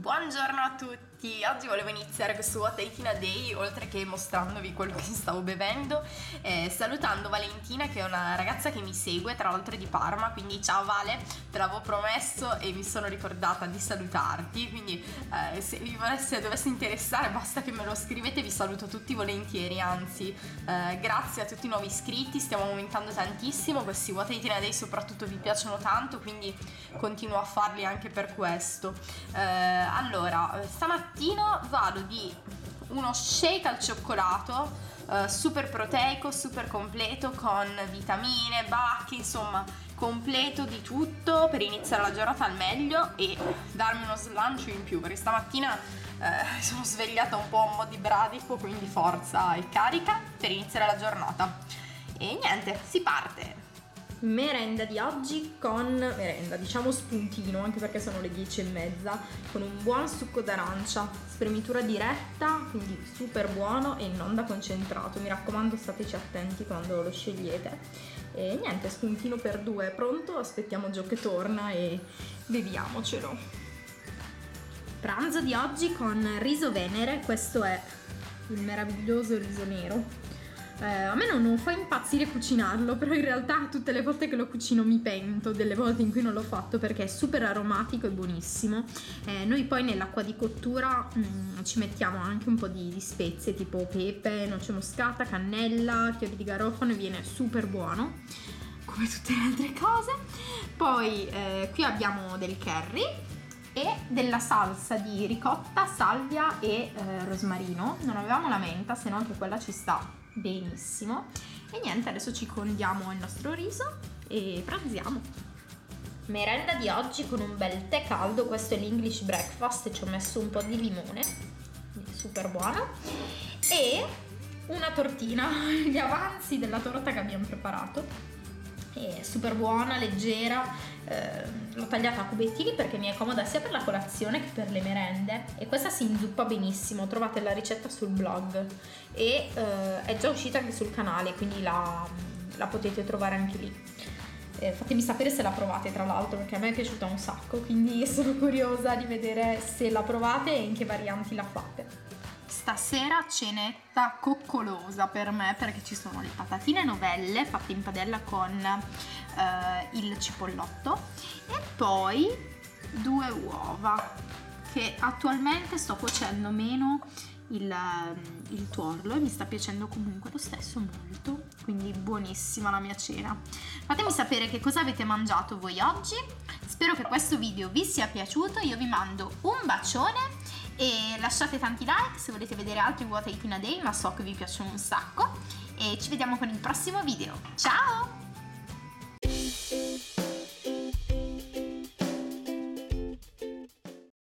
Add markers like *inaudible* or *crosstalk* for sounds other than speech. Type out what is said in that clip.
Buongiorno a tutti, oggi volevo iniziare questo What Eightina Day oltre che mostrandovi quello che stavo bevendo eh, salutando Valentina che è una ragazza che mi segue tra l'altro di Parma quindi ciao Vale, te l'avevo promesso e mi sono ricordata di salutarti quindi eh, se vi volesse, dovesse interessare basta che me lo scrivete vi saluto tutti volentieri anzi eh, grazie a tutti i nuovi iscritti stiamo aumentando tantissimo questi What Eightina Day soprattutto vi piacciono tanto quindi continuo a farli anche per questo. Eh, allora, stamattina vado di uno shake al cioccolato Uh, super proteico, super completo con vitamine, bacche, insomma completo di tutto per iniziare la giornata al meglio e darmi uno slancio in più perché stamattina uh, *laughs* sono svegliata un po' a mo' di bradipo quindi forza e carica per iniziare la giornata e niente, si parte! Merenda di oggi con merenda, diciamo spuntino, anche perché sono le 10 e mezza, con un buon succo d'arancia, spremitura diretta, quindi super buono e non da concentrato. Mi raccomando, stateci attenti quando lo scegliete. E niente, spuntino per due è pronto, aspettiamo Gio che torna e beviamocelo. Pranzo di oggi con riso venere, questo è il meraviglioso riso nero eh, a me non, non, fa impazzire cucinarlo, *laughs* però in realtà tutte le volte che lo cucino mi pento delle volte in cui non l'ho fatto perché è super aromatico e buonissimo. Eh, noi poi nell'acqua di cottura mh, mm, ci mettiamo anche un po' di, di, spezie tipo pepe, noce moscata, cannella, chiavi di garofano e viene super buono, come tutte le altre cose. Poi eh, qui abbiamo del curry e della salsa di ricotta, salvia e eh, rosmarino. Non avevamo la menta, se no anche quella ci sta benissimo. E niente, adesso ci condiamo il nostro riso e pranziamo. Merenda di oggi con un bel tè caldo, questo è l'English breakfast ci ho messo un po' di limone, super buono. E una tortina, *laughs* gli avanzi della torta che abbiamo preparato è super buona, leggera, eh, l'ho tagliata a cubettini perché mi è comoda sia per la colazione che per le merende. E questa si inzuppa benissimo, trovate la ricetta sul blog. E eh, è già uscita anche sul canale quindi la, la potete trovare anche lì. Eh, fatemi sapere se la provate tra l'altro perché a me è piaciuta un sacco quindi *laughs* sono curiosa di vedere se la provate e in che varianti la fate stasera cenetta coccolosa per me perché ci sono le patatine novelle fatte in padella con eh, il cipollotto e poi due uova che attualmente sto cuocendo meno il, il tuorlo e mi sta piacendo comunque lo stesso molto quindi buonissima la mia cena. Fatemi sapere che cosa avete mangiato voi oggi. Spero che questo video vi sia piaciuto. Io vi mando un bacione e lasciate tanti like se volete vedere altri What 18 a Day ma so che vi piacciono un sacco. E ci vediamo con il prossimo video. Ciao